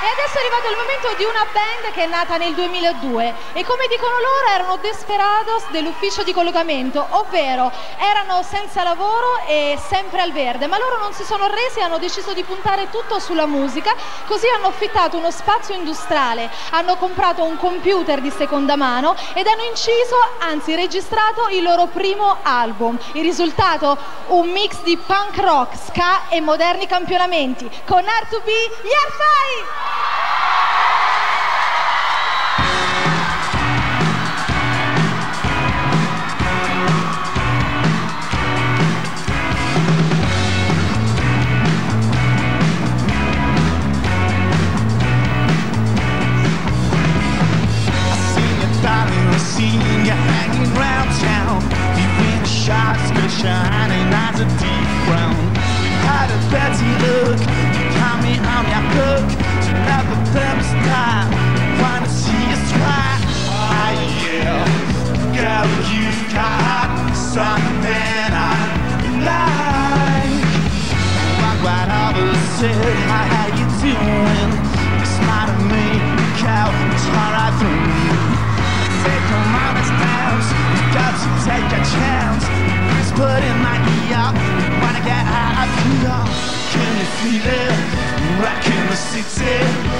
E adesso è arrivato il momento di una band che è nata nel 2002 e come dicono loro erano desperados dell'ufficio di collocamento, ovvero erano senza lavoro e sempre al verde, ma loro non si sono resi e hanno deciso di puntare tutto sulla musica, così hanno affittato uno spazio industriale, hanno comprato un computer di seconda mano ed hanno inciso, anzi registrato il loro primo album. Il risultato? Un mix di punk rock, ska e moderni campionamenti con R2B, gli Arfai! Something I like. Walk right over, said, how you doing? You smiled at me, cow, it's hard right through you take a mama's dance. You got to take a chance. Please put in my ear. Wanna get out of here? Can you feel it? Rock in the city.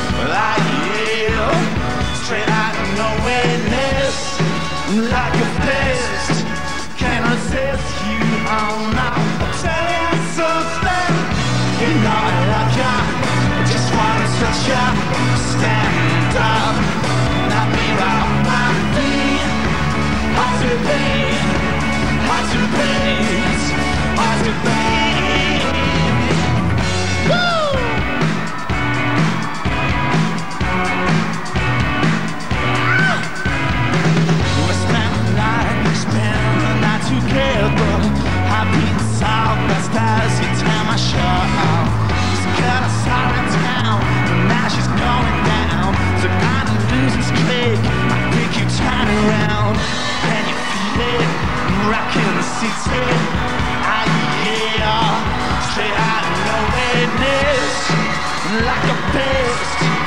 Stand the city. Ah yeah, straight out of nowhereness, like a beast.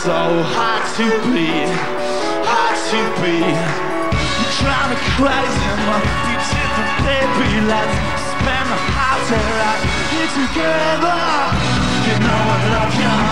So hard to be, hard to be. You drive me crazy, my beautiful baby. Let's spend the house right here together. You know I love you,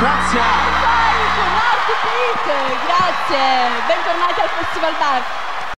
Grazie. Grazie, bentornati al Festival Bar.